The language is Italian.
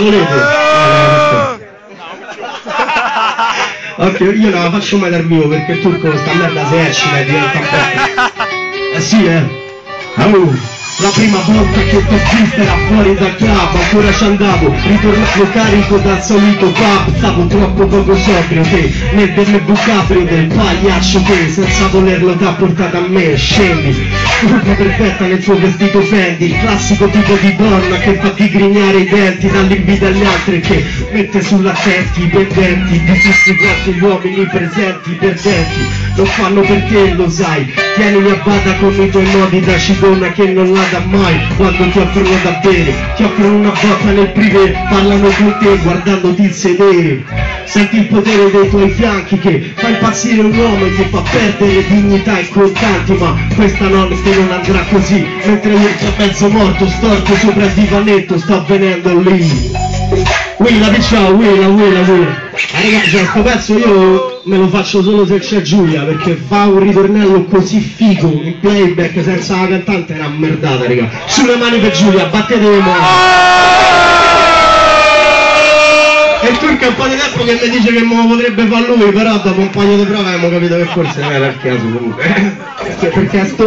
Volete? Ok, io non la faccio mai dal vivo perché il turco sta merda se esce e diventa un po'. Eh sì, eh. Oh. La prima volta che t'ho vista era fuori dal club, ancora ci andavo, ritornavo carico dal solito pub, stavo troppo poco sobrio te, nel BMW cabrio del pagliaccio che, senza volerlo t'ha portato a me, scendi, curva perfetta nel suo vestito Fendi, il classico tipo di donna che fa digrignare i denti dall'invidia agli altri che mette sulla testa i pendenti di tutti quanti gli uomini presenti, perdenti, lo fanno perché lo sai, tienili a bada con i tuoi modi da cicona che non la da mai. Quando ti offrono da bere ti offrono una botta nel privé parlano con te guardandoti il sedere. Senti il potere dei tuoi fianchi che fa impazzire un uomo e ti fa perdere dignità e contanti ma questa notte non andrà così. Mentre io già mezzo morto storto sopra il divanetto sto avvenendo lì. Willa ciao, Willa, Willa, Willa ragazzi, questo pezzo io me lo faccio solo se c'è Giulia perché fa un ritornello così figo in playback senza la cantante è una merdata raga. Sulle mani per Giulia battete le mani. E il turco è un po' di tempo che mi dice che me lo potrebbe fare lui però dopo un paio di prove abbiamo capito che forse non era il caso comunque. Perché, perché sto